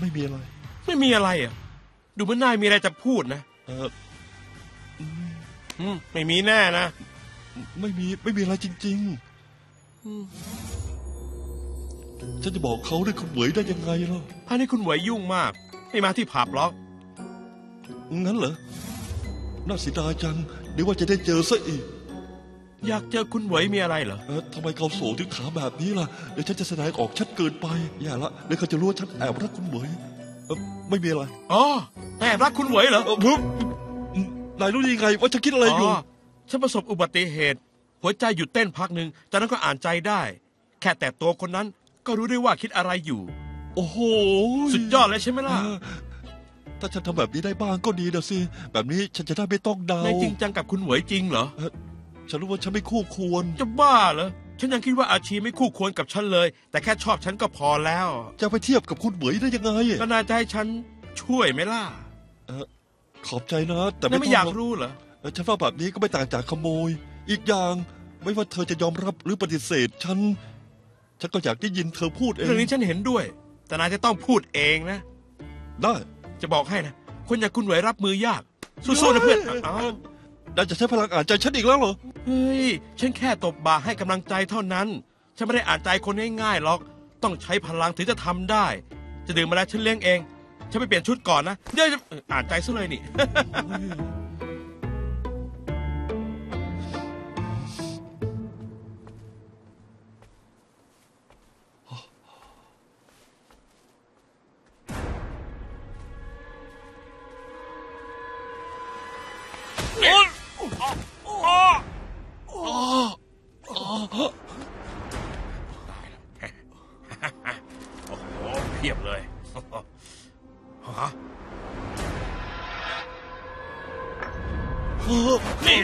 ไม่มีอะไร ไม่มีอะไรอะ ดูเหมือนนายมีอะไรจะพูดนะ เอออืมไม่มีแน่นะ ไม่มีไม่มีอะไรจริงอืมๆฉันจะบอกเขาเรื่องคุณเหวยได้ยังไงล่ะภายในคุณเหวยยุ่งมาก ไม่มาที่ผับหรอก งั้นเหรอ น่าเสียดายจังนึกว่าจะได้เจอซะอีก อยากเจอคุณเหวยมีอะไรเหรอ เออทำไมเขาโสถึงถามแบบนี้ล่ะ เดี๋ยวฉันจะแสดงออกชัดเกินไป อย่าละเดี๋ยวเขาจะรู้ว่าฉันแอบรักคุณเหวยเออไม่มีอะไรอ๋อแอบรักคุณเหวยเหรอเออปุ๊บนายรู้ยังไงว่าฉันคิดอะไรอยู่ ฉันประสบอุบัติเหตุ หัวใจหยุดเต้นพักหนึ่งจากนั้นก็อ่านใจได้ แค่แต่ตัวคนนั้นก็รู้ได้ว่าคิดอะไรอยู่ โอ้โห สุดยอดเลยใช่ไหมล่ะเออถ้าฉันทำแบบนี้ได้บ้างก็ดีนะสิ แบบนี้ฉันจะได้ไม่ต้องเดานายจริงจังกับคุณเหวยจริงเหรอ ฉันรู้ว่าฉันไม่คู่ควร จะบ้าเหรอ ฉันยังคิดว่าอาชีไม่คู่ควรกับฉันเลย แต่แค่ชอบฉันก็พอแล้ว จะไปเทียบกับคุณเหมยได้ยังไงก็นายจะให้ฉันช่วยไหมล่ะขอบใจนะ แต่นายไม่ไม่ต้อยากองรู้เหรอเออฉันว่าแบบนี้ก็ไม่ต่างจากขโมย อีกอย่างไม่ว่าเธอจะยอมรับหรือปฏิเสธฉัน ฉันก็อยากได้ยินเธอพูดเอเรื่องงนี้ฉันเห็นด้วย แต่นายจะต้องพูดเองนะ ได้ จะบอกให้นะ คนอย่างคุณเหวยรับมือยาก สู้ๆนะเพื่อนเอ้าได้จะใช้พลังอ่านใจฉันอีกแล้วเหรอ เฮ้ย ฉันแค่ตบบ่าให้กำลังใจเท่านั้น ฉันไม่ได้อ่านใจคนง่ายๆหรอก ต้องใช้พลังถึงจะทำได้ จะดื่มมาแล้วฉันเลี้ยงเอง ฉันไปเปลี่ยนชุดก่อนนะ เดี๋ยวจะอ่านใจซะเลยนี่ เพียบเลยฮะนี่